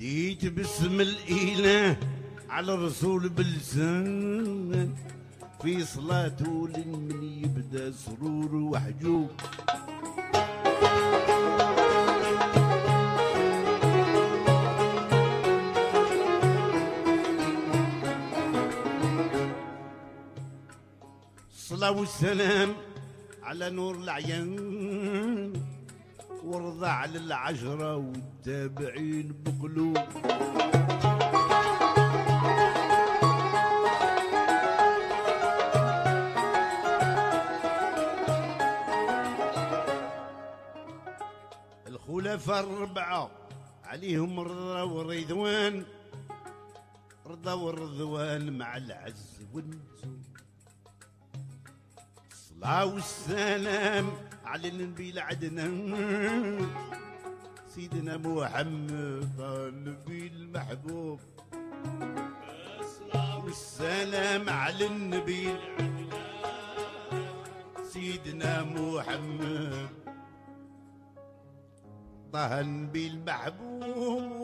ديت باسم الإله على الرسول بلسان في صلاته لمن يبدأ سرور وحجوب الصلاة والسلام على نور العيان وارضى على العشرة والتابعين بقلوب. الخلفاء الربعة عليهم رضا ورضوان رضا والرضوان مع العز والنزول. الصلاة والسلام على النبي العدنان سيدنا محمد النبي المحبوب. والسلام على النبي. سيدنا محمد. طه النبي المحبوب.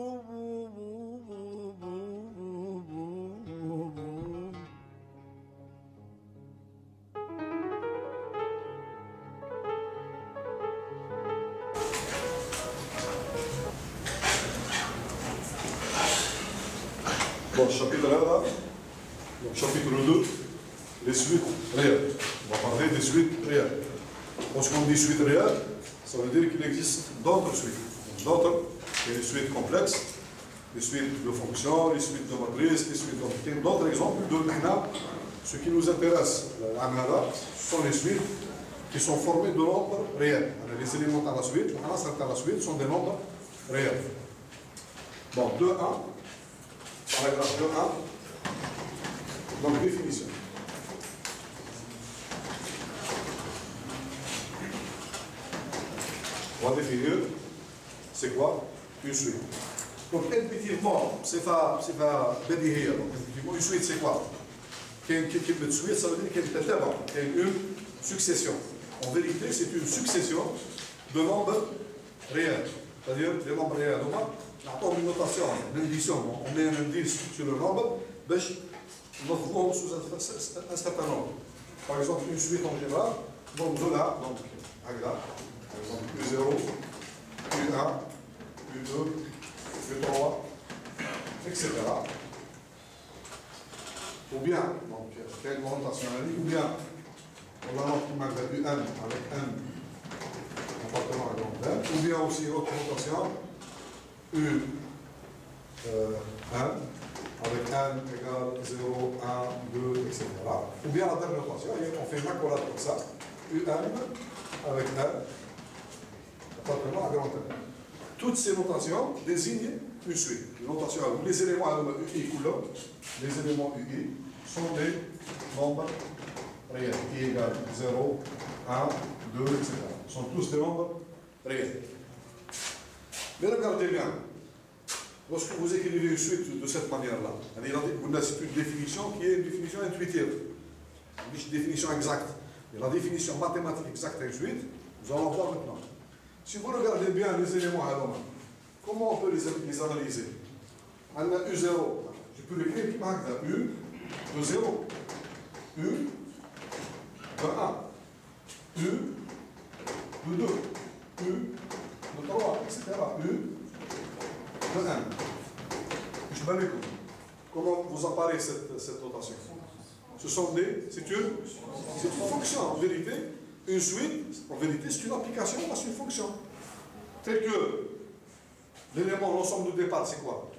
Les suites réelles. On va parler des suites réelles. Lorsqu'on dit suite réelle, ça veut dire qu'il existe d'autres suites. D'autres, des suites complexes, des suites de fonctions, des suites de matrices, des suites d'entités. D'autres exemples de ce qui nous intéresse, l'Amala, ce sont les suites qui sont formées de nombres réels. Les éléments à la suite, les à la suite sont des nombres réels. Bon, 2, 1, paragraphe 2, 1, donc définition. On c'est quoi? Une suite. Donc intuitivement, c'est pas c'est pas ben une suite c'est quoi? Qu'une ben de suite, ça veut dire qu'elle est avant, une succession. En vérité, c'est une succession de nombres réels, c'est-à-dire des nombres réels. Donc, on a une notation, une indiction, on met un indice sur le nombre, ben, nous retrouvons sous un certain nombre. Par exemple, une suite en général, donc de donc, agréable par exemple, U0, U1, U2, U3, etc. Ou bien, donc, il y a une orientation analytique, ou bien, on a marque de UN avec N appartenant à ou bien aussi autre notation, U1 avec n égale 0, 1, 2, etc. Ou bien la dernière notation, on fait une accolade comme ça, un avec n à. Toutes ces notations désignent une suite. Les éléments UI couleur, les éléments UI sont des nombres réels, i égale 0, 1, 2, etc. Ce sont tous des nombres réels. Mais regardez bien, lorsque vous écrivez une suite de cette manière-là, c'est une définition qui est une définition intuitive, une définition exacte. Et la définition mathématique exacte d'une suite, nous allons voir maintenant. Si vous regardez bien les éléments comment on peut les, analyser? On a U0, je peux l'écrire par U de 0, U de 1, U de 2, U de 3, etc. U de 1. Je me l'écoute. Comment vous apparaît cette, cette notation? Ce sont des. C'est une, c'est une fonction. En vérité, une suite, en vérité, c'est une application à une fonction. Tel que l'élément, l'ensemble de départ, c'est quoi?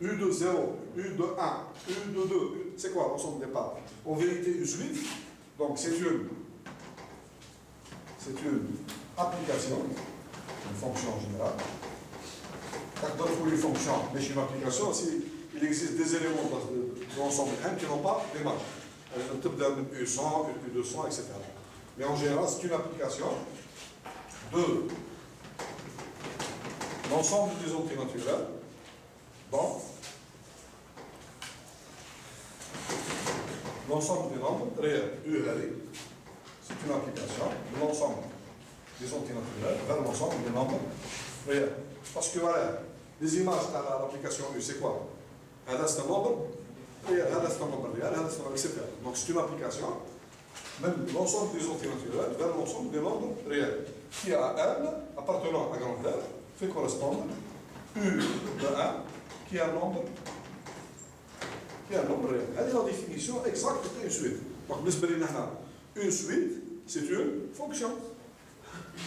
U de 0, U de 1, U de 2, c'est quoi l'ensemble de départ? En vérité, une suite, donc c'est une, c'est une application, une fonction générale. Quand on une fonction, mais une application, il existe des éléments de l'ensemble M qui n'ont pas des marques. Un type d'un U100, U200, etc. Mais en général, c'est une application. De l'ensemble des entités naturelles dans l'ensemble des nombres réels. U c'est une application. De l'ensemble des entités naturelles vers l'ensemble des nombres réels. Parce que voilà, Les images de l'application U, c'est quoi? Un nombre réel, un nombre réel, etc. Donc c'est une application, même l'ensemble des entités naturelles vers l'ensemble des nombres réels, qui a N appartenant à grand R fait correspondre U de 1 qui est un nombre qui est un nombre réel. C'est la définition exacte d'une suite. Donc, une suite, c'est une fonction.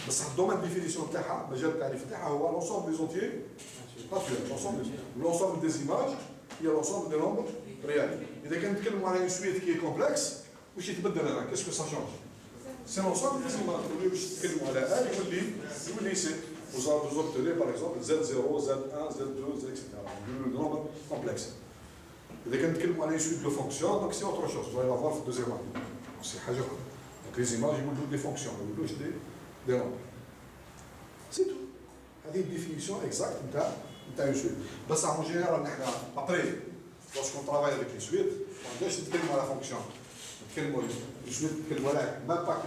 بس الدومين ديفينيسيون تاعها مجال التعريف تاعها هو l'ensemble des entiers naturels l'ensemble l'ensemble des images هي l'ensemble des nombres réels اذا كان نتكلموا على une suite qui est complexe واش يتبدل هنا qu'est-ce que ça change c'est l'ensemble des images اللي باش نتكلموا على ال يولي يولي سي vous vous obtenez par exemple Z0, Z1, Z2, Z etc. Le nombre complexe. Et dès qu'on a une suite de fonctions, donc c'est autre chose. Vous allez la voir dans le deuxième année. C'est Donc les images, ils vous des fonctions, ils vous des c'est tout. C'est une définition exacte de une suite. en général, après, lorsqu'on travaille avec les suites, on doit à la fonction. Quel mot Une suite, quel mot même pas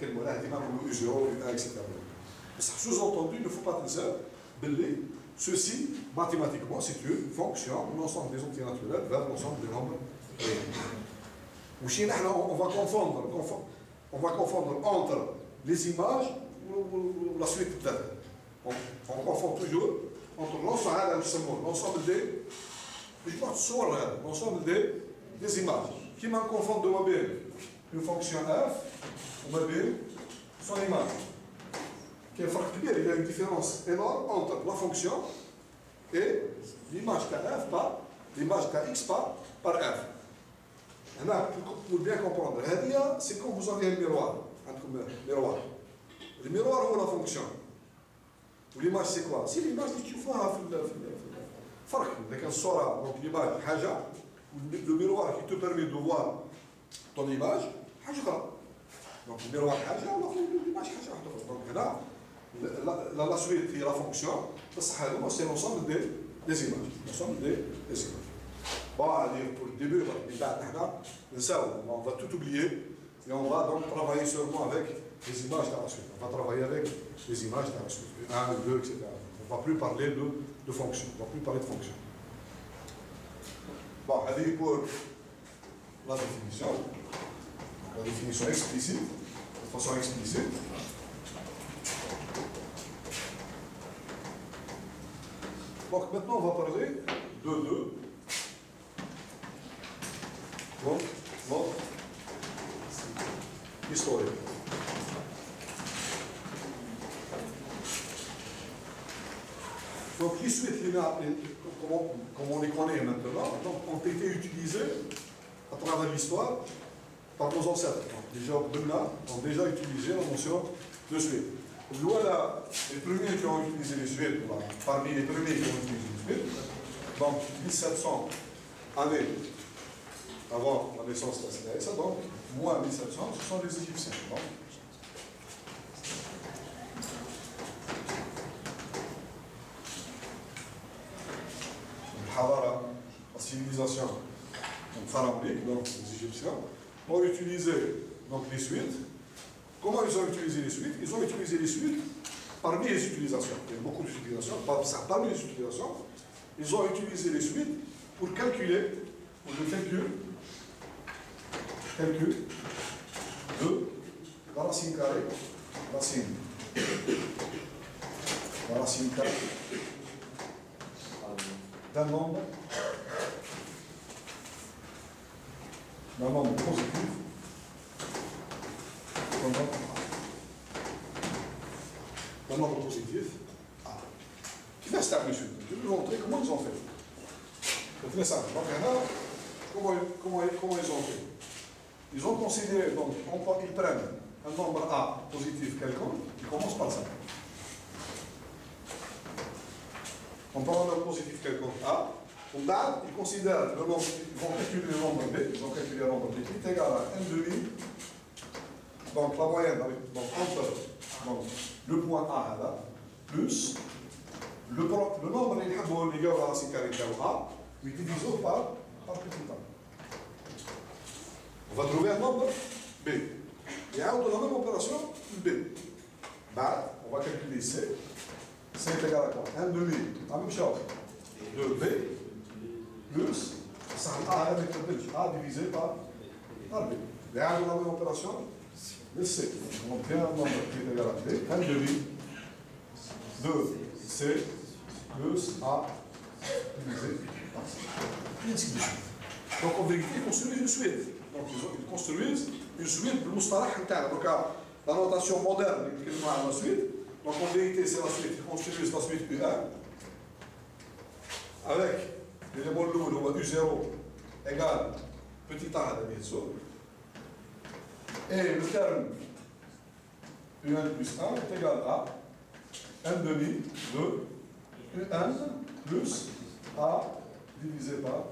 quel mot là, même U0, etc. Sous-entendu, il ne faut pas penser que ceci, mathématiquement, c'est une fonction, l'ensemble des outils naturels vers l'ensemble des nombres réels. On va confondre, on va confondre entre les images ou la suite on, on confond toujours entre l'ensemble des des, des images qui m'en confond de mobile une fonction f mobile son image qui est il y a une différence énorme entre la fonction et l'image f par l'image x par, par f. pour bien comprendre, c'est quand vous avez un miroir. عندكم miroir. Le miroir هو la fonction. l'image c'est quoi C'est l'image اللي تشوفوها في فرق اذا كان الصوره دونك l'image حاجه le miroir qui te permet de voir ton image, Donc le miroir l'image Donc là, la, la, suite et la fonction, c'est l'ensemble des, images. L'ensemble des, images. Pour le début, on va tout oublier et on va donc travailler seulement avec les images de la suite. On va travailler avec les images de la suite. 1, 2, etc. On ne va plus parler de, de. On ne va plus parler de fonctions. Bon, allez pour la définition. La définition explicite, de façon explicite. Donc maintenant on va parler de deux. Donc, bon, historique. Donc les comme, on les connaît maintenant, ont été utilisées à travers l'histoire par nos ancêtres. déjà, Bruna ont déjà utilisé la notion de suite. Voilà les premiers qui ont utilisé les suites, parmi les premiers qui ont utilisé les suites, donc 1700 années avant la naissance de la donc moins 1700, ce sont les Égyptiens. Civilisation pharaonique, donc les Égyptiens, ont utilisé donc, les suites. Comment ils ont utilisé les suites? Ils ont utilisé les suites parmi les utilisations. Il y a beaucoup d'utilisations. Parmi les utilisations, ils ont utilisé les suites pour calculer, pour le calcul calcul de la racine carrée, la racine carrée d'un nombre, d'un nombre positif, d'un nombre positif, A. Qui fait ça, monsieur Je vais vous montrer comment ils ont fait. C'est très simple. Donc, comment, comment, comment ils ont fait ils ont considéré, donc, ils prennent un nombre A positif quelconque, ils commencent par ça. On prend un nombre positif quelconque A, au bas, ils considèrent le nombre, ils vont calculer le nombre B, ils vont calculer le nombre B qui est égal à n demi, donc la moyenne, donc entre le point A là, plus le, le nombre les habons, les gars, c'est carré A, mais divisé par, par petit A. On va trouver un nombre B. Et à de la même opération, B. Bah, on va calculer C. C est égal à quoi? 1 demi, la même chose. 2B plus ça A avec le B. A ah, divisé par, B. Et A, on a une opération, le C. On obtient un nombre qui est égal à B, 1 demi de C plus A divisé par C. Et ainsi de suite. Donc en vérité, ils construisent une suite. Donc ils, construisent une suite plus tarah Donc la notation moderne, la suite. Donc en vérité, c'est la suite. Ils construisent la suite U1 avec l'élément lourd, on va U0 égale petit a, bien sûr. Et le terme U1 plus 1 est égal à 1 demi de U1 plus A divisé par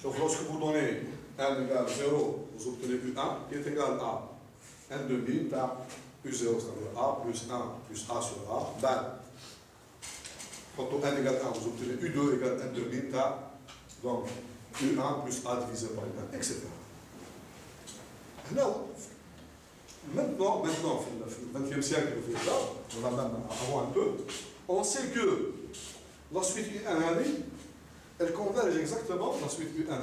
Sauf lorsque vous donnez 1 égale 0, vous obtenez U1 qui est égal à 1 demi par U0, c'est-à-dire A plus 1 plus A sur A, ben Quant au 1 égale 1, vous obtenez U2 égale 1 demi tas, donc U1 plus A divisé par 1, etc. Maintenant, maintenant, au XXe siècle, on a même avant un peu, on sait que la suite U1 elle converge exactement, la suite U1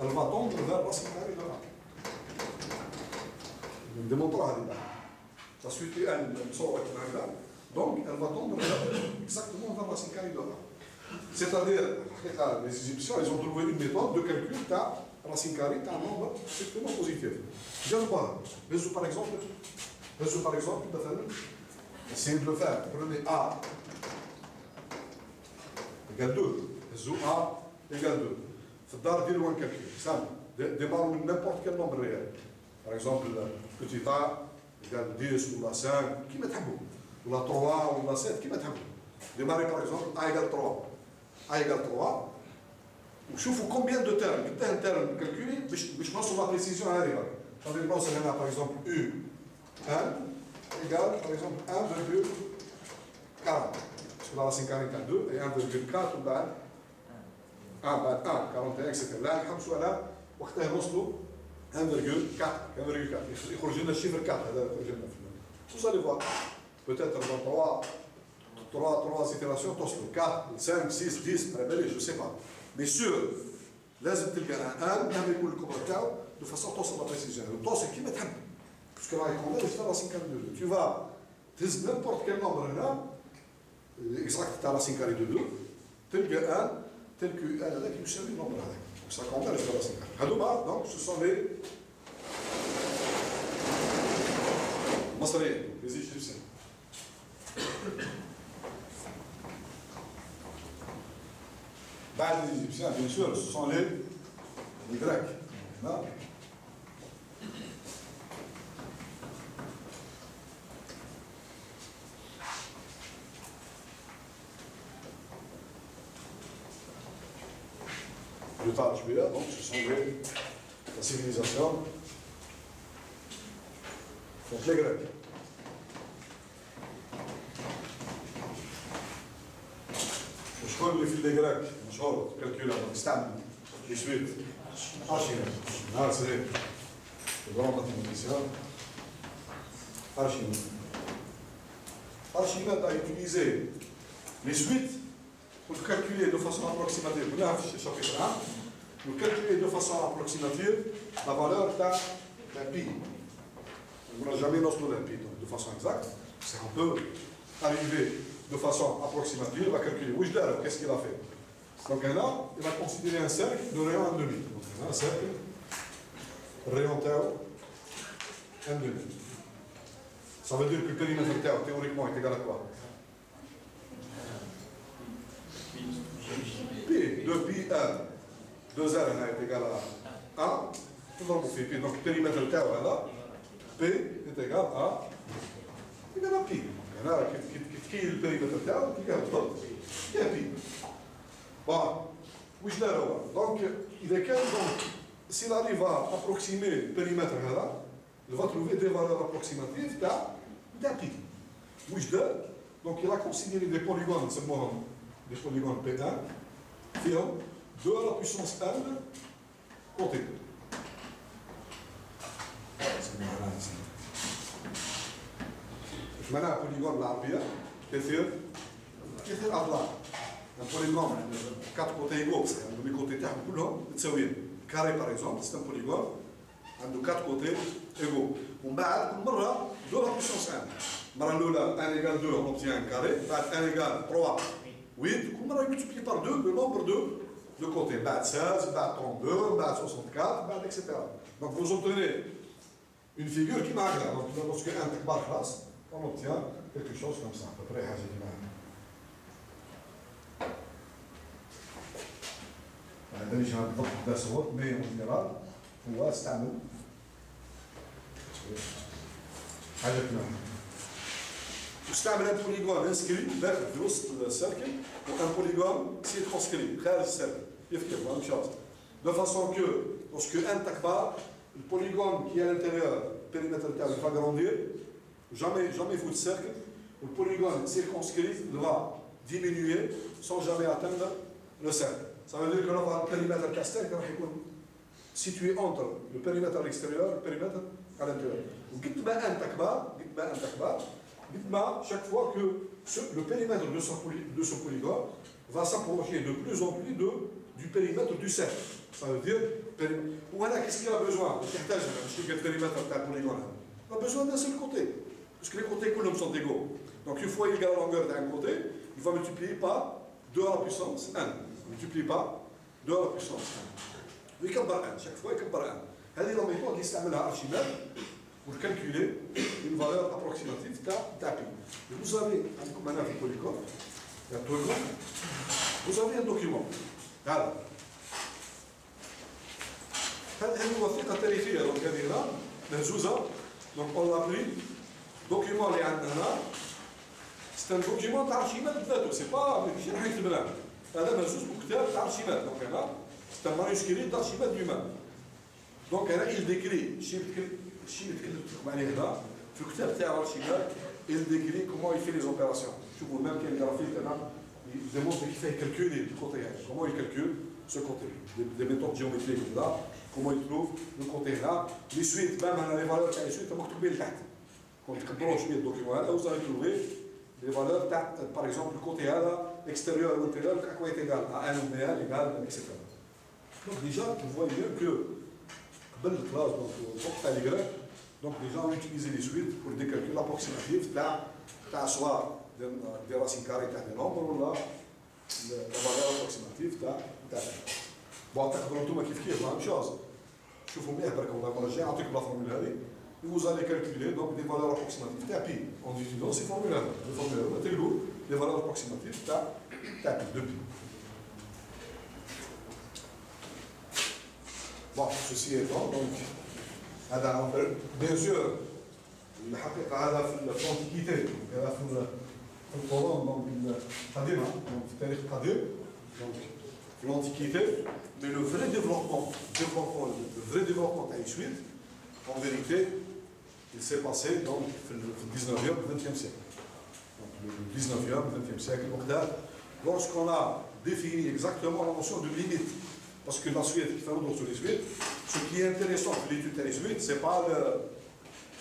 elle va tendre vers la suite U1 de la la suite U1 elle donc elle va tendre vers- exactement vers la carré de A. C'est-à-dire, الحقيقة, les Égyptiens, ils ont trouvé une méthode de calcul تاع racine carrée تاع un nombre strictement positif. جربوها. Réseau par exemple, réseau par exemple, مثلا, essayez de le faire. Prenez A égale 2. réseau A égale 2. في الدار ديروا un calcul. simple. Dé- Démarre من n'importe quel nombre réel. Par exemple, petit A égale 10 ولا 5 كيما تحبوا. ولا 3 ولا 7 كيما تحبوا. Démarrez par exemple A égale 3. A égale 3 وشوفوا combien de termes قداه الترم كالكولي باش باش نوصلوا لا بريسيزيون هذه برك غادي نوصل هنا باغ اكزومبل U 1 égale par exemple 1,40 parce que la racine carrée تاع 2 et 1,4 وبعد 1 بعد 1 41 etc لا نحبسوا على وقتها نوصلوا 1,4 1,4 يخرج لنا الشيفر 4 هذا يخرج لنا في Vous allez voir. Peut-être dans 3, 3, 3 itérations, توصلوا 4, 5, 6, 10, على بالي je sais pas. Mais sûr, لازم تلقى ان مهما يكون الكبر تاعو دو فاسون توصل لا بريسيزيون توصل كيما تحب باسكو راهي كونفيرج تاع راسين كاري دو دو تو فا تهز نيمبورت كيل نومبر هنا اكزاكت تاع راسين كاري دو دو تلقى ان تلقى ان هذاك يساوي النومبر هذاك سا كونفيرج تاع راسين كاري هذوما دونك سو سون لي مصريين Bah, les Égyptiens, bien sûr, ce sont les, Grecs. Non? Je parle celui-là, donc ce sont les, la civilisation, donc les Grecs. Je crois que les Grecs, مشهور كالكولا بيستعمل يسويت ارشيميد نهار سريع الجرام ماتيماتيسيان ارشيميد Archimède a utilisé les suites pour calculer de façon approximative, vous l'avez في chapitre 1, pour calculer de façon approximative la valeur d'un pi. On n'a jamais noté d'un pi donc de façon exacte, c'est un peu arriver de façon approximative à calculer. Oui, je l'ai, qu'est-ce qu'il a fait donc là, il va considérer un cercle de rayon 1 demi. Donc là, un cercle, rayon tau, 1 demi. Ça veut dire que le périmètre tau, théoriquement, est égal à quoi Pi, 2 pi 1. 2 r est égal à 1. tout le monde fait Donc le périmètre tau, là, P est égal à, égal à pi. Là, qui est le périmètre tau, qui est égal à pi. بون واش دار هو دونك اذا كان دونك سي arrive à approximer le périmètre هذا il va trouver des valeurs approximatives تاع تاع بي واش دار دونك il a considéré des polygones نسموهم des polygones P1 فيهم 2 à la puissance n côté معناها بوليغون بالعربيه كثير كثير اضلاع ان بوليغون 4 كوتي ايغو بصح عنده لي كوتي تاعهم كلهم متساويين كاري باغ اكزومبل سي ان بوليغون عنده 4 كوتي ايغو ومن بعد كل مره دو لا بويسونس 1 المره الاولى 1 ايغال 2 اون اوبتيان كاري بعد 1 ايغال 3 8 كل مره يملتيبلي بار 2 لو نومبر دو de côté. بعد 16, بعد 32, بعد 64, بعد etc. Donc vous obtenez une figure qui m'a agréé. Donc lorsque un تكبر خلاص, on obtient quelque chose comme ça. À peu près حاجة كيما هذا. هذا مش بالضبط بدا صور مي اون جينيرال هو استعمل حاجة كيما استعمل ان بوليغون انسكري داخل في وسط السيركل وان بوليغون سيركونسكري خارج السيركل كيف كيف لا شوز دو فاسون كو لوسكو ان تكبر البوليغون كي à l'intérieur périmètre تاعو va grandir jamais jamais fout de cercle le polygone circonscrit va diminuer sans jamais atteindre le cercle Ça veut dire que l'on a un périmètre castel qui va être situé entre le périmètre à l'extérieur et le périmètre à l'intérieur. Dites-moi chaque fois que le périmètre de, sa, de ce polygone va s'approcher de plus en plus de, du périmètre du cercle. Ça veut dire, voilà, qu'est-ce qu'il a besoin? Le périmètre d'un polygone. Hein. Il a besoin d'un seul côté. Parce que les côtés colonnes sont égaux. Donc une fois il gagne la longueur d'un côté, il va multiplier par 2 à la puissance 1. ملتيبلي با دو لا بيسونس ويكبر ان شاك فوا يكبر ان هذه لا ميثود اللي استعملها ارشيمال pour calculer une valeur approximative tau tau. Vous avez, maintenant, vous pouvez la toile, vous avez un document. هذا هذه وثيقة تاريخية دونك هذه هنا مهزوزة دونك اون لابري دوكيمون اللي عندنا هنا. سي ان دوكيمون تاع شي بذاته سي با ماشي راح يكتب لنا هذا مهزوز بكتاب تاع ارشيمات دونك هنا سي ان مانuscrit d'archimède lui-même دونك هنا il décrit شي الشيء اللي تكلمت لكم عليه هنا في الكتاب تاع ارشيمال il décrit comment il fait les opérations شوفوا même كاين graphique هنا démontre كيف يكالكولي الكوتي هذا comment il calcule ce côté des, méthodes géométriques là comment il trouve le côté là les suites même هنا les valeurs تاع les suites مكتوبين لتحت كون تكبروا شويه الدوكيمون هذا vous allez trouver les valeurs تاع par exemple le côté هذا extérieur ou intérieur تاع quoi est égal à 1 égal égal etc donc déjà vous voyez bien que قبل الكلاس دونك الوقت تاع لي غريك دونك ديجا اون يوتيليزي لي سويت بور دي كالكول ابروكسيماتيف تاع تاع سوا دي راسين كاري تاع دي نومبر ولا لا فالور ابروكسيماتيف تاع تاع بون تقدروا انتوما كيف كيف لا شوز شوفوا مليح برك والله المره الجايه نعطيكم لا فورمول هذه vous allez calculer donc des valeurs approximatives تاع بي en utilisant ces formules هذا les formules هذا تلقوا les valeurs approximatives تاع تاع بي de بي Bon, ceci étant, donc, هذا bien sûr الحقيقة هذا في الأنتيكيتي هذا في في القرون دونك القديمة دونك في التاريخ القديم دونك في الأنتيكيتي mais le vrai développement, développement le vrai développement تاع suite en vérité il s'est passé donc في le 19e 20e siècle donc 19e, 20e siècle, lorsqu'on a défini exactement la notion de limite. Parce que la suite, sur les suites, ce qui est intéressant de l'étude des suites, c'est pas le,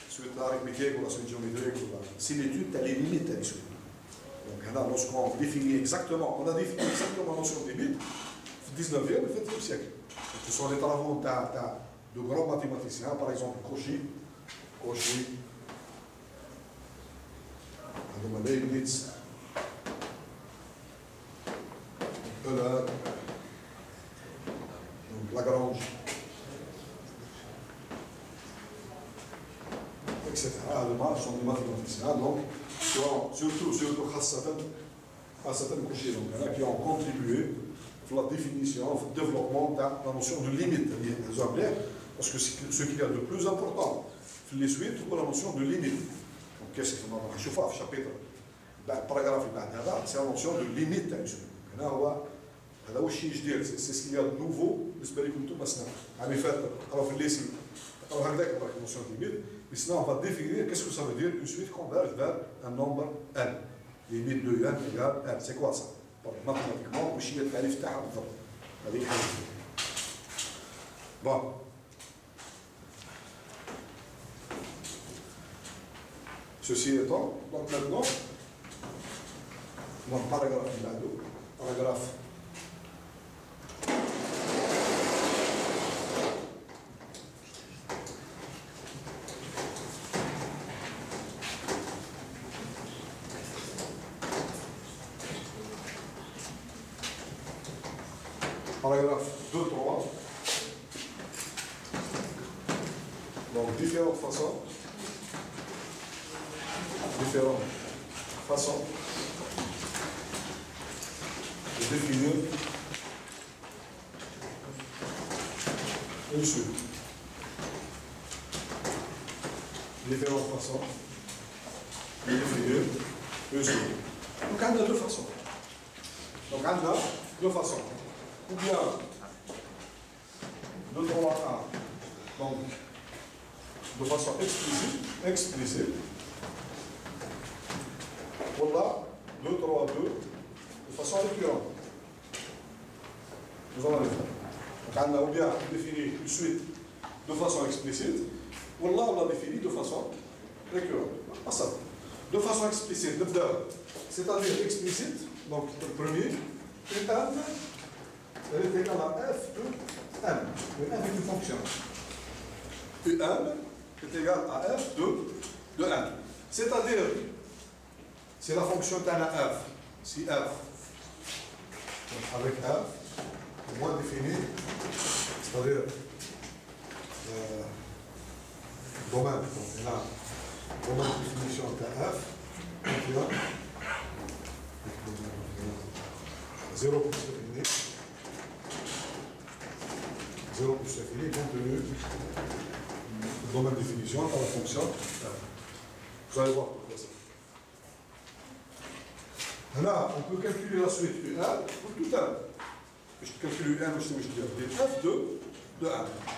suite l'arithmétique ou la suite géométrique, c'est l'étude des limites des suites. Donc là, lorsqu'on définit exactement, on a défini exactement la notion de limite, 19e et 20e siècle. Ce sont les travaux de grands mathématiciens, par exemple Cauchy, Cauchy Leibniz, Euler, Lagrange, etc. Allemand sont des mathématiciens, donc, surtout, surtout Hassan, Hassan Kouchi, donc, hein, qui ont contribué à la définition, au développement de la notion de limite, parce que ce qu'il y a de plus important, les suites, c'est la notion de limite. Donc, qu'est-ce que c'est que le chapitre paragraphe, c'est la notion de limite. هذا هو الشيء الجديد سي سكي نوفو بالنسبة لكم أنتم سنا عامي فات تقراو في الليسي تقراو هكذاك برك نوسيون دي ميل مي سنا اون فا ديفينير كيسكو سا فو دير اون سويت كونفيرج فير ان نومبر ان ليميت دو ان ايغال ان سي كوا سا ماتيماتيكمون واش هي التعريف تاعها بالضبط هذه حاجة بون Ceci étant, donc maintenant, donc paragraphe Milado, paragraphe paragraphe 2, 3. Donc différentes façons différentes façons de définir une suite. Différentes façons de définir une. Donc, on a deux façons. Donc, on a deux façons. Ou bien, le droit A, donc, de façon explicite, explicite, voilà, 2, 3, 2, de façon récurrente. Nous allons le faire. Donc, on a ou bien défini une suite de façon explicite, on l'a défini de façon récurrente. Pas ça. De façon explicite, c'est-à-dire explicite, donc le premier, une M, est égale à F de M. Le M est une fonction. UM est égal à F de, M. C'est-à-dire, c'est la fonction tana F. Si F, avec F, moins défini, c'est-à-dire domaine, donc là, domaine de définition de F, donc a 0 plus défini, 0 plus défini compte tenu du domaine définition par la fonction. Vous allez voir pourquoi ça. Là, on peut calculer la suite UA pour tout un. Je calcule UA, je sais dire, des F de, de 1.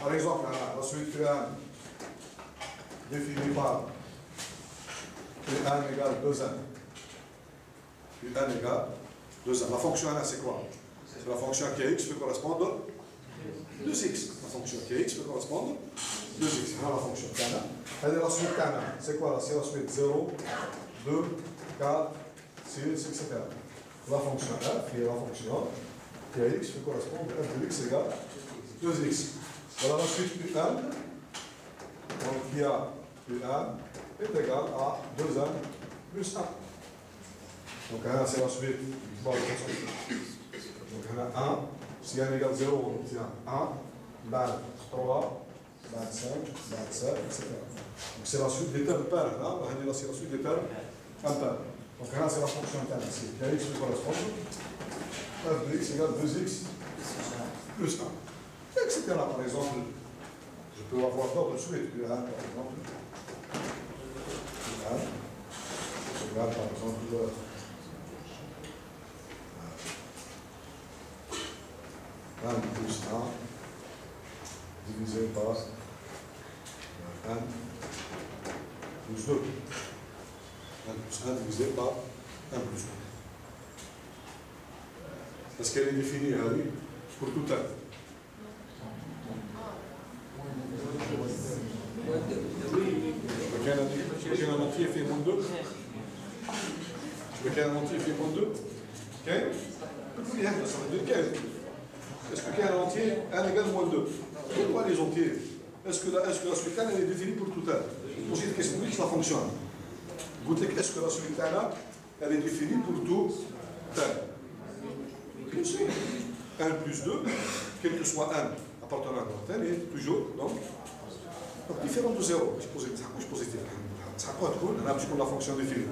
Par exemple, la suite UA définie par UA égale 2 1. UA égale 2 1. La fonction 1, c'est quoi? La fonction qui x peut correspondre à 2x. La fonction qui x peut correspondre à 2x. C'est la fonction Tana. Elle la suite Tana. C'est quoi? C'est la suite 0, 2, 4, 6, etc. La fonction f qui est la fonction qui à x peut correspondre à f de x égale 2x. Voilà la suite un. Donc qui a un est égal à 2n plus 1. Donc là c'est la suite. Bon, donc on a 1. Si n égale 0, on obtient 1, ben 3, ben 5, ben 7, etc. Donc c'est la suite des termes pairs. Là, c'est la suite des termes impaires. Donc là, c'est la fonction interne ici. Qui x peut correspondre f de x égale 2x plus 1. Etc. Par exemple, je peux avoir d'autres suites. que 1, par exemple. 1. Je regarde par exemple. 1 plus 1 divisé par 1 plus 2. 1 plus 1 divisé par 1 plus 2. Est-ce qu'elle est définie, Ali, pour tout un Je veux qu'un entier fait moins 2 Je veux qu'un entier fait moins 2 15 Ça veut dire 15. Est-ce que qu'un entier 1 égale moins 2 Pourquoi les entiers Est-ce que, la, est que la suite elle est tout un Posez une question, comment ça fonctionne est-ce que la suite là, elle est définie pour tout Bien sûr. 1 plus 2, quel que soit 1 appartenant à tel, est toujours donc, donc différent de 0. Je pose je positif. Ça peut être cool, a puisqu'on la fonction définie.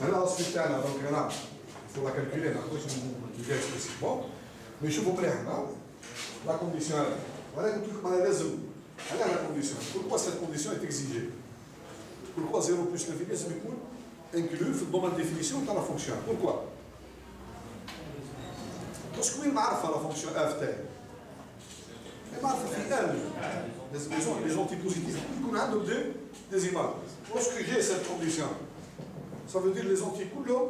Maintenant, la suite là, donc là, il faut la calculer, là, je vous dis explicitement. Mais je vous prends la condition là. Voilà le truc, elle a la condition. Pourquoi cette condition est exigée pourquoi 0 plus l'infini, ça veut dire inclus في الضمن définition de la fonction Pourquoi Parce que وين معرفة la fonction f تاعي معرفة في n les antipositifs يكون عندهم des décimales. Lorsque j'ai cette condition, ça veut dire les entiers كلهم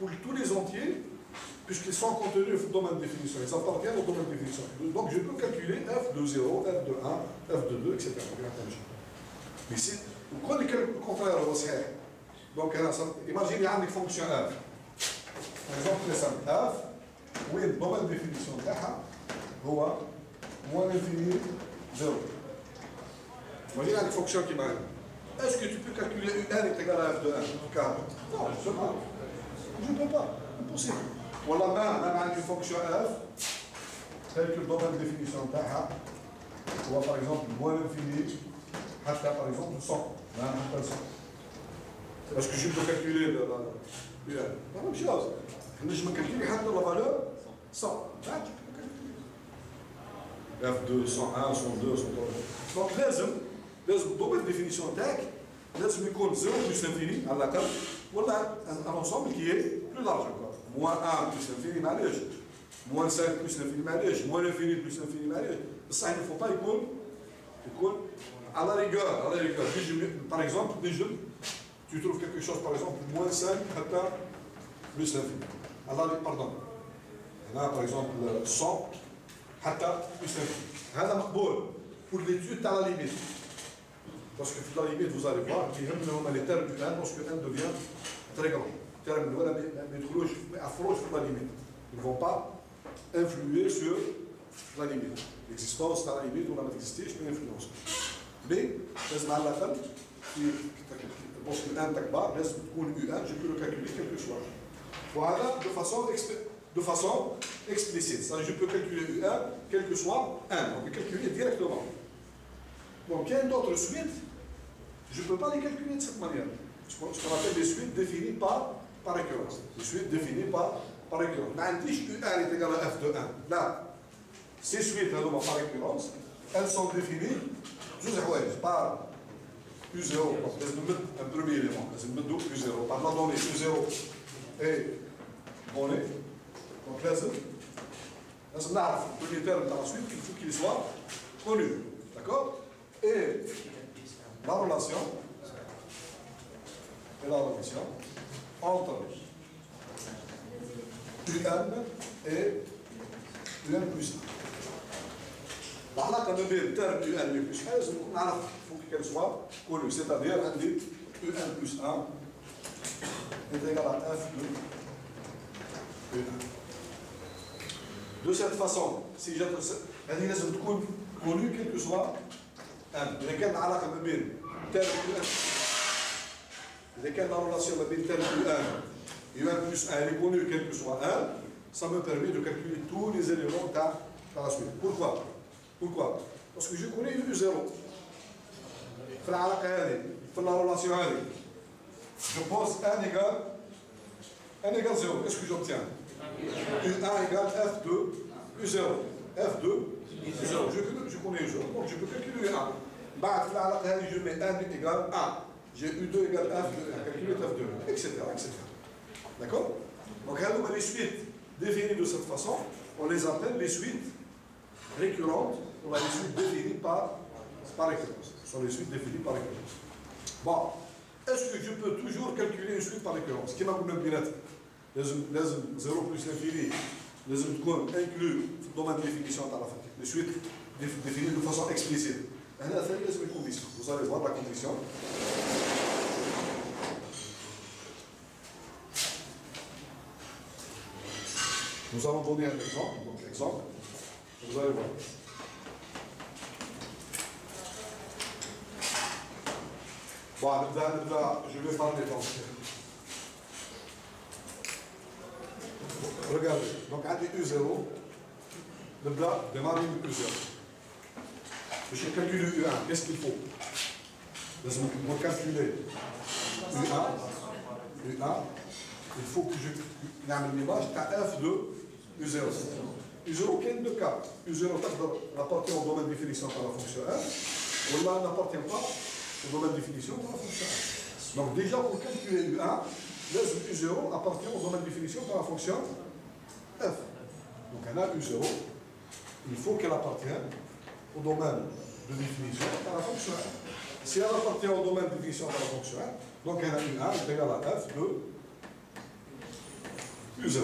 pour tous les entiers puisqu'ils sont contenus au domaine de définition, ils appartiennent au domaine de définition. Donc je peux calculer f de 0, f de 1, f de 2, etc. Mais c'est وكل كلمة contraire هو صحيح دونك هنا صرت ايماجيني عندك فونكسيون اف اكزومبل سامبل اف وين الدومين ديفينيسيون تاعها هو موان انفيني زيرو ايماجيني عندك فونكسيون كيما هذه Est-ce que tu peux calculer U1 est égal à F de 1 Car Non, je ne peux pas. Je ne peux pas. Impossible. والله مهما ما عندي فونكسيون أف. هذيك الدومين ديفينيسيون تاعها. هو باغ اكزومبل موان انفيني حتى باغ اكزومبل 100 مهما حتى 100 باسكو جي بو كالكولي لا ماشي مش لازم نجم نكالكولي حتى لا فالور 100 بعد اف 2 101 102 103 دونك لازم لازم الدومين ديفينيسيون تاعك لازم يكون زيرو بلس انفيني على الاقل ولا ان انسومبل كي بلو لارج موان 1 بلس انفيني معليش موان 5 بلس انفيني معليش موان انفيني بلس انفيني معليش بصح il faut pas يكون يكون على ريغور على ريغور تنجم باغ اكزومبل تنجم tu trouves quelque chose par exemple moins 5 حتى بلس انفيني على باردون هنا باغ اكزومبل 100 حتى بلس انفيني هذا مقبول pour l'étude تاع لا ليميت Parce que la limite, vous allez voir, qui هم les termes du 1 lorsque 1 devient très grand. Les termes الأولى ما يدخلوش ما يأثروش في la limite. Ils ne vont pas influer sur la limite. L'existence تاع la limite ولا ما تكزيستيش ما ينفلونس. Mais لازم على الأقل في lorsque 1 تكبر لازم تكون U1 je peux le calculer quel que soit. Voilà de façon de façon explicite. Ça, je peux calculer U1 quel que soit 1. On peut calculer directement. Donc il y a d'autres suites, je ne peux pas les calculer de cette manière. Ce qu'on appelle des suites définies par, par récurrence. Une suite définie par, par récurrence. Mais U1 est égal à F de 1. Là, ces suites par récurrence, elles sont définies par U0. un premier élément. U0. Par la donnée U0 et donnée. Donc là, c'est le premier terme dans la suite, il faut qu'il soit connu. D'accord? Et la relation. Et la relation entre UN et UN plus 1. العلاقة ما بين terme UN et plus 1 لازم نعرف faut qu'elle soit connue c'est-à-dire عندي UN plus 1 est égal à F de UN. De cette façon, si j'adresse, هذه لازم تكون connue quel que soit إذا كان العلاقة ما بين تيرم يو ان إذا كان لا ريلاسيون ما بين تيرم يو ان يو ان بلس 1 est connu quel que soit 1 ça me permet de calculer tous les éléments تاع تاع la suite. Pourquoi Pourquoi Parce que je connais U 0 في العلاقة هذه في لا ريلاسيون هذه je pose 1 égale 1 égale 0 qu'est-ce que j'obtiens U1 égale F de U0 F de je, je connais U0, donc je peux calculer 1. بعد في العلاقة هذه je mets 1 égale 1. j'ai U2 égale F2, calculer F2, etc. etc. D'accord? Donc, les suites définies de cette façon, on les appelle les suites récurrentes, on a les suites définies par, récurrence. Ce sont les suites définies par récurrence. Bon, est-ce que je peux toujours calculer une suite par récurrence? Qui m'a dit Les 0 plus l'infini, les inclus dans ma définition à la fin. Les suites définies de façon explicite. Vous allez voir la condition. Nous allons donner un exemple. Donc, exemple. Vous allez voir. Bon, je vais parler donc. Regardez. Donc, à U0, le blanc démarre U0 je calcule U1, qu'est-ce qu'il faut? Pour calculer U1, U1, il faut que je une l'image à F de U0. U0, quel deux cas U0 appartient au domaine de définition par la fonction F, ou là n'appartient pas au domaine de définition par la fonction F. Donc déjà, pour calculer U1, U0 appartient au domaine de définition par la fonction F. Donc on a U0, il faut qu'elle appartienne au domaine de définition par la fonction parafonctionnelle. Si elle appartient au domaine de définition par la fonction parafonctionnelle, donc elle a une A est égale à F de U0.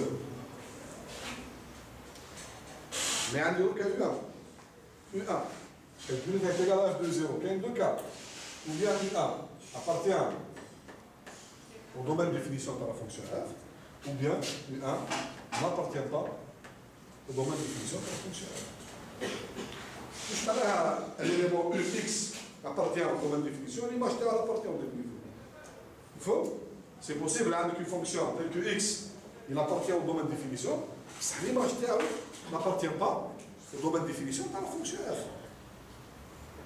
Mais elle n'est qu'à U1. U1. Calculé est égal à F de 0. Quel deux cas Ou bien U1 appartient au domaine de définition par la fonction f, ou bien U1 n'appartient pas au domaine de définition par la fonction f. مش معناها l'élément Ux appartient au domaine de définition, l'image تاعها appartient au domaine de définition. C'est possible عندك une fonction telle que x, il appartient au domaine de définition, بصح l'image تاعو n'appartient pas au domaine de définition تاع la fonction f.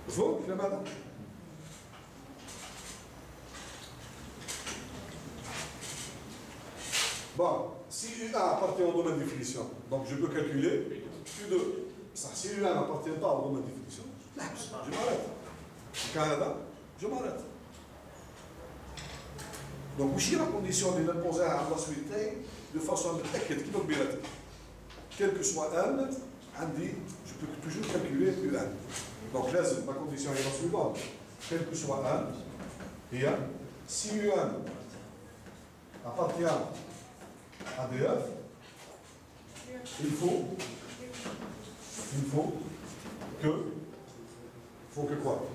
مفهوم الكلام هذا؟ Bon, si U1 appartient au domaine de définition, donc je peux calculer U2. Ça, celui-là n'appartient pas au domaine de définition. Je m'arrête. Au Canada, je m'arrête. Donc, je la condition de l'imposer à Allah de façon à me Quelle que soit elle, je peux toujours calculer UN. Donc, là, ma condition est la suivante. Quelle que soit elle, il y a, si UN appartient à DF, il faut il faut que... Il faut que quoi?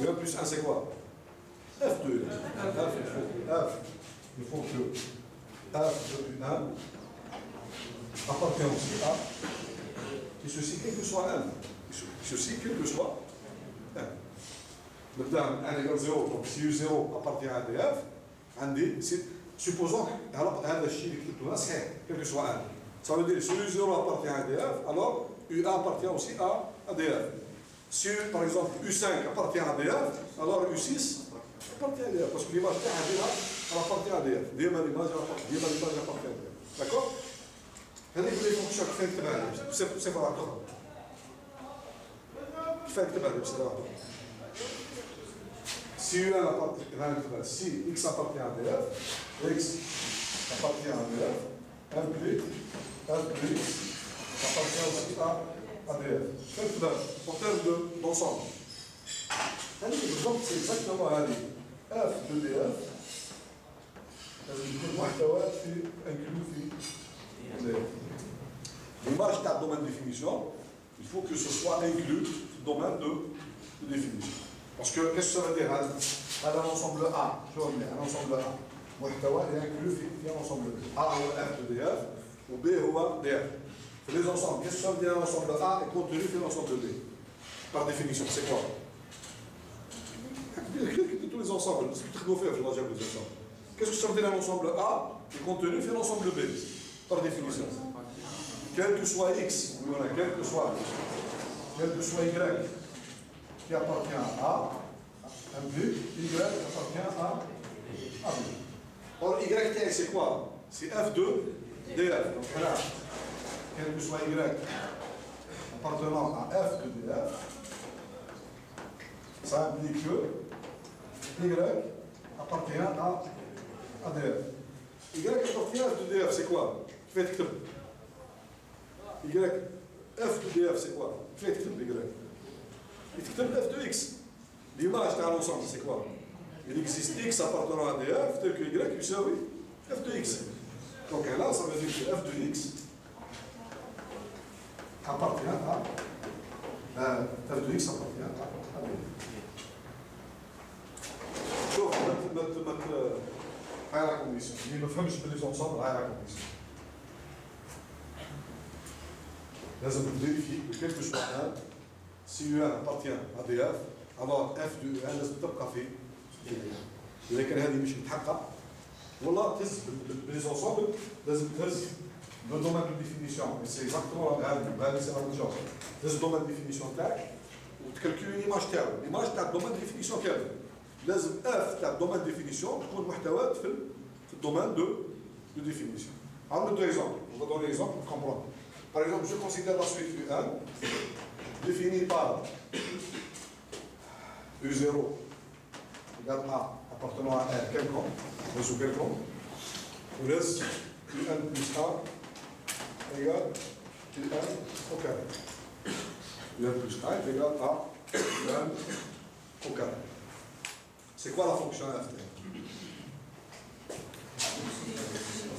Le plus 1, c'est quoi? F2. F, il faut que F de 1 appartient aussi à qui se situe quel que soit 1. Qui se quel que soit 1. Maintenant, 1 égale 0, donc si U0 appartient à DF, un D, supposons alors un chiffre qui est là, quel que soit 1. Ça veut dire que si U0 appartient à DF, alors U1 appartient aussi à ADF. Si par exemple U5 appartient à DF, alors U6 appartient à DF. Parce que l'image تاعها ديما elle appartient à DF. ديما l'image ديما l'image appartient à DF. D'accord هذيك اللي فونكسيون كيف نكتبها بصفة واحدة كيف نكتبها بصفة واحدة Si U1 appartient, si X appartient à DF, X appartient à DF, implique F de X appartient aussi à ADF. Quel en termes de- d'ensemble هذه بالضبط c'est exactement هذه F de DF لازم يكون محتوى في inclus في DF. L'image تاع domaine de définition, il faut que ce soit inclus في le domaine de, de définition. Parce que qu'est-ce que ça veut dire هذا هذا l'ensemble A شو هو l'ensemble A محتوى est inclus في في l'ensemble B A هو F de DF و B هو DF Les ensembles. Qu'est-ce que ça qu'on vient l'ensemble A et contenu tenu que l'ensemble B? Par définition, c'est quoi? Tous les ensembles, c'est très beau faire, je dois dire les ensembles. Qu'est-ce que ça veut dire l'ensemble A et contenu tenu fait l'ensemble B? Par définition. Quel que soit X, quel que soit, quel que soit Y qui appartient à A, implique Y appartient à A. Or, Y, c'est quoi? C'est F2 DF. Donc voilà, quel que soit Y appartenant à F de DF, ça implique que Y appartient à ADF. Y appartient à DF, c'est quoi? Faites. Y, F de DF, c'est quoi? Faites écrire Y. F de X. L'image d'un ensemble, c'est quoi? Il existe X appartenant à DF, tel que Y, il F de X. Donc là, ça veut dire que F de X, appartient à euh, F de X appartient à, à DF. شوف ما ما ت- هاي لا كونديسيون اللي ما فهمش باللي زونسومبل هاي لا كونديسيون لازم تفيريفي كو سوا ان سي يو ان ابارتيان ا دي اف. alors اف دو ان لازم تبقى في اذا كان هذه مش متحقق والله تهز زونسومبل لازم تهز. لو دومين دو ديفينيسيون سي اكزاكتومون هذه هذه سي لا ميم شوز تهز دومين ديفينيسيون تاعك وتكالكولي ليماج تاعو ليماج تاع الدومين ديفينيسيون كامل لازم اف تاع الدومين ديفينيسيون تكون محتوات في ال- في الدومين دو دو ديفينيسيون عندنا دو اكزومبل on va donner l'exemple pour comprendre par exemple je considère la suite U1 définie par U0 égale A appartenant à R quelconque, réseau quelconque, on laisse UN plus A égale UN au carré. UN plus A est égal à UN au carré. C'est quoi la fonction f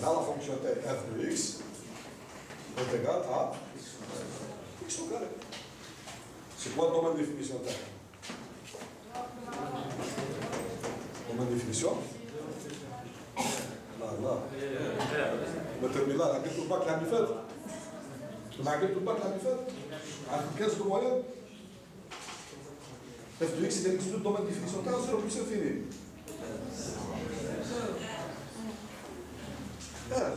Là, la fonction f de x est égale à x au carré. C'est quoi le domaine de définition de Domaine de définition? لا ما ترمينال عقلت الباك العام اللي فات ما عقلت الباك العام اللي فات عندك 15 دو مويان اف دو اكس اذا اكس دو دومين ديفينيسيون تاع 0 بلس انفيني اه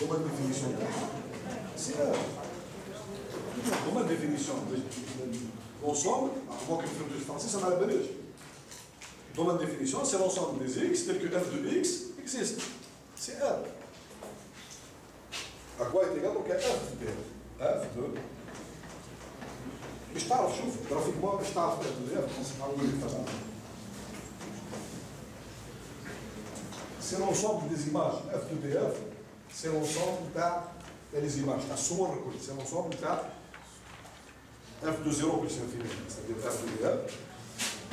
دومين ديفينيسيون تاعها سي اه دومين ديفينيسيون l'ensemble, moi qui me fais du français, ça m'a la balèche. Dans ma définition, c'est l'ensemble des x tel que f de x existe. C'est R. À quoi est égal donc à f de f de مش تعرف شوف جرافيكمون مش تعرف f de f C'est l'ensemble des images f de df, c'est l'ensemble des images. C'est l'ensemble des f de 0 plus infini, c'est-à-dire f de df,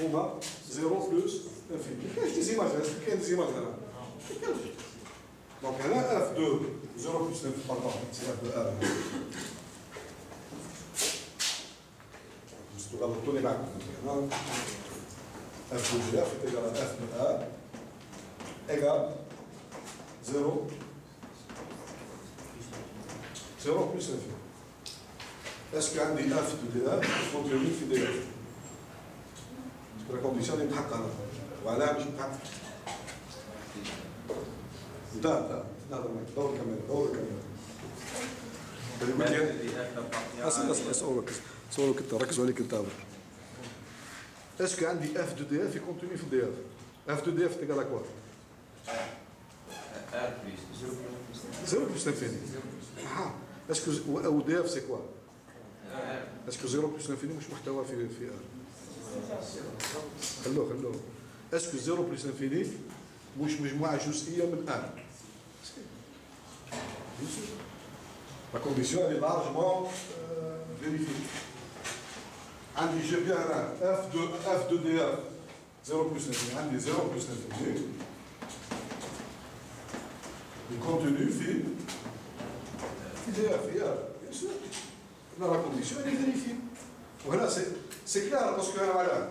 هما زيرو بلس انفيني ما كاينش لي زيماج كاين لي زيماج هنا ما كاينش Donc là, f de 0 plus 9, pardon, c'est f de R. Je vais retourner back. f de G est égal à f de R égale 0, 0 plus f. Est-ce qu'il y a un f de dr contribue في df Parce Est محققة. وعلى مش محققة. لا لا لا دور كمان دور كمان اصل اصل اصورك صورك انت ركزوا عليك انت اسكو عندي اف دو دي اف كونتوني في دي اف اف دو دي اف تيغال كوا زيرو بلس انفيني آه اسكو أو دي اف سي كوا اسكو زيرو بلس انفيني مش محتوى في في ار خلوه خلوه. اسكو زيرو بلس انفيني واش مجموعة جزئية من ان لا condition elle est largement euh, vérifiée. عندي جي بيان اف دو اف دو دي اف 0 بلس انفيني عندي 0 بلس انفيني الكونتوني في في دي اف في اف بيان سور لا لا كونديسيون هي فيريفي وهنا سي c'est clair parce que voilà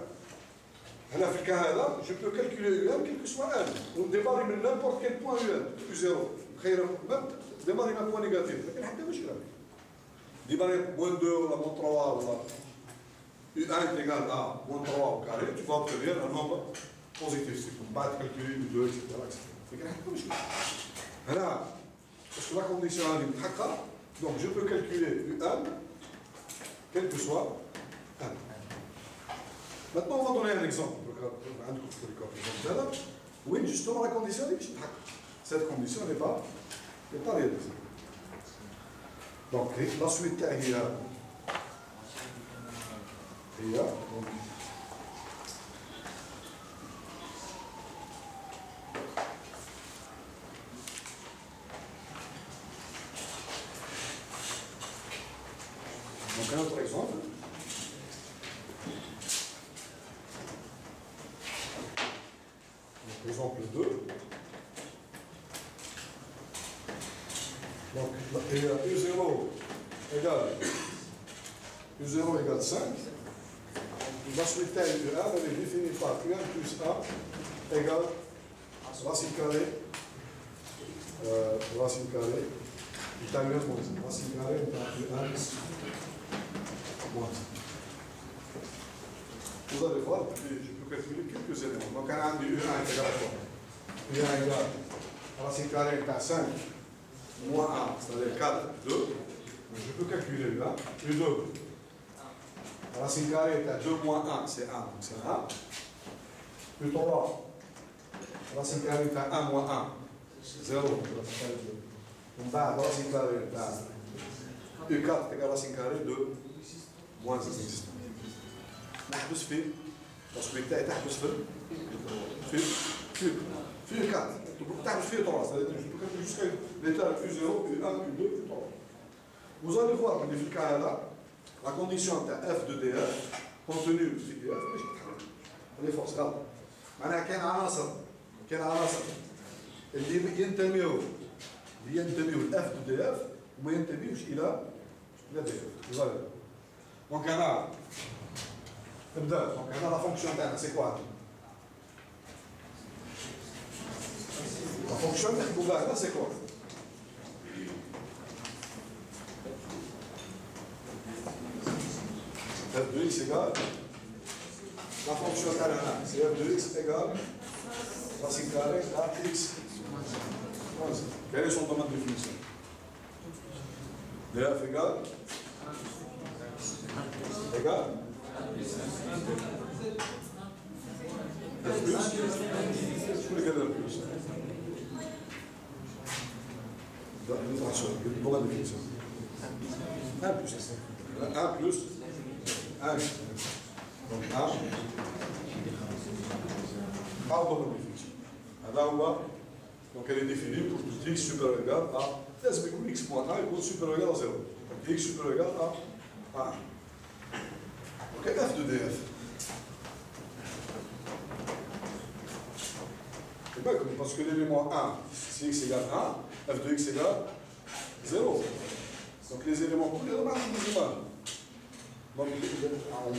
هنا في الكا هذا جو بو كالكولي UM كيل كو سوا ان ونديماري من نيمبورت كيل بوان UM زيرو خير ميم ديماري من بوان نيجاتيف ما كاين حتى مشكله ديماري بوان 2 ولا بوان 3 ولا U1 est égal à moins 3 au carré, tu vas obtenir un nombre positif. C'est comme pas calculer du 2, etc. etc. Là, parce que la condition est محققة, donc je peux calculer U1, quel que soit 1. Maintenant, on va donner un exemple. Oui, justement, la condition est Cette condition n'est pas, n'est pas réalisée. Donc, la suite est là. Et là, donc, 5 moins 1, c'est-à-dire 4, 2, je peux calculer là, Plus 2. La racine carrée est à 2 moins 1, c'est 1, donc c'est 1. Plus 3, la racine carrée est à 1 moins 1, 0, donc la racine carrée est à 1. Et 4 égale racine carrée de moins 1, c'est نحبس في باسكو تاعي تحبس في في في 4 tu peux pas refuser ça dire que jusqu'à l'état plus 0, plus 1, plus 3. Vous allez voir que les là, la condition de f de df, contenu de f, elle force grave. Maintenant, qu'il y a un ansa, qu'il y a un ansa, il y a un temps mieux, il y a un f de df, ou il y a un temps mieux il a le df. Vous allez. Donc, il y a un il y a la fonction interne, c'est quoi? fonctionne, Kouba, c'est quoi? F2x égale la fonction Alana, c'est F2x égale racine carrée AX. Quelle est son domaine de définition? De F égale Égale F plus. Plus ده الاتراكشن الدومين de définition 1 plus 1 plus 1 donc 1 pardon de définition هذا هو donc elle est définie pour tout x supérieur ou égal à لازم يكون x moins 1 يكون supérieur ou égal à 0 donc x supérieur ou égal à 1 donc f de df Bah, Parce que l'élément 1, si x égale 1, f de x égale 0. Donc les éléments, tous les remarques sont Donc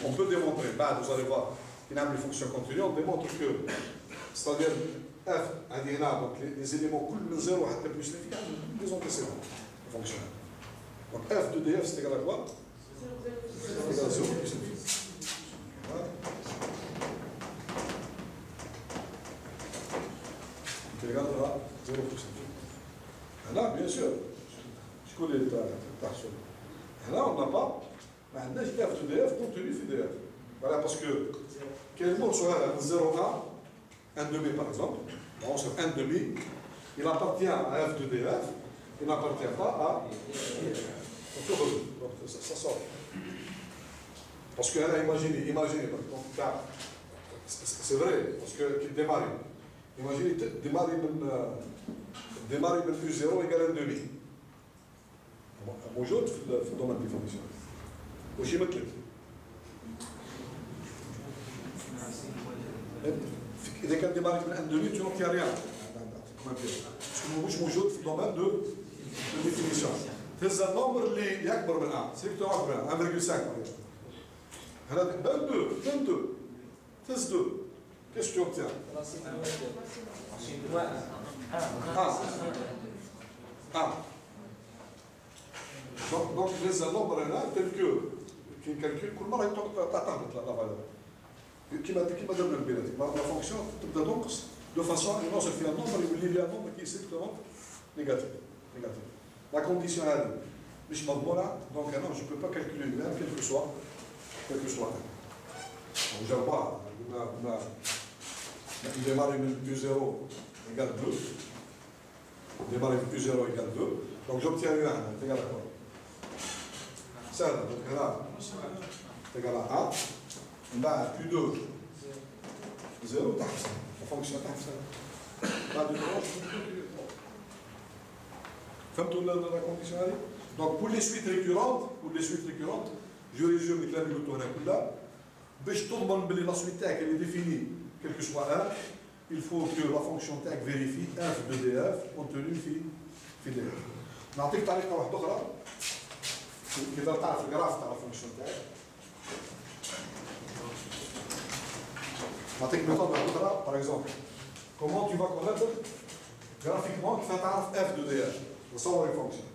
on peut démontrer, bah, vous allez voir, il les fonctions continues, on démontre que, c'est-à-dire f, donc les, éléments coulent de 0 à plus l'efficace, les antécédents fonctionnels. Donc f de df, c'est égal à quoi? C'est égal à 0 égale à 0 plus Et là, bien sûr, je connais ta, ta personne. Et là, on n'a pas un F de DF compte tenu DF. Voilà, parce que quel mot serait 0 là 1 demi par exemple. Bon, sur 1 demi, il appartient à F de DF, il n'appartient pas à. On peut. Donc, ça, sort. Parce que, hein, imaginez, imaginez, c'est vrai, parce que qu'il démarre. ايماجيني ديماري من ديماري من بلوس زيرو ايكال ان دومي موجود في الدومين ديفونيسيون واش يمثل؟ اذا كان ديماري من ان دومي تروح كيا ريان ماهوش موجود في الدومين دو ديفينيسيون هز النمبر اللي يكبر من ان سيكتو اكبر 1.5 هذا بان 2 بان 2 تهز 2 Question tiens. Ah. Donc, donc les nombres là, tels que tu calcules, tout le monde la valeur. Qui m'a donné le bilan La fonction, de façon à non, un nombre, il y a un nombre qui est strictement négatif. négatif. La condition je donc ah je ne peux pas calculer même, quel que soit, quel que soit. Donc, j'ai قلنا قلنا نديماري من بي 0 ايكال 2 نديماري من بي 0 ايكال 2 دونك جوبتيان يو 1 تيغال كوا سهلة دونك هنا تيغال 1 من بعد بي 2 0 تحت الفونكسيون تحت بعد فهمتوا لا كونديسيون هذه دونك بور لي سويت ريكورونت بور لي سويت ريكورونت جو ريزوم الكلام اللي قلته هنا كلها باش تضمن بلي لا سويت تاعك اللي ديفيني كيلكو سوا ان il faut que la fonction تاعك vérifie f de df contenu في في df نعطيك طريقه واحده اخرى كيف تعرف الجراف تاع الفونكسيون تاعك نعطيك ميثود واحده اخرى باغ اكزومبل كومون tu vas connaître graphiquement كيف تعرف f de df تصور الفونكسيون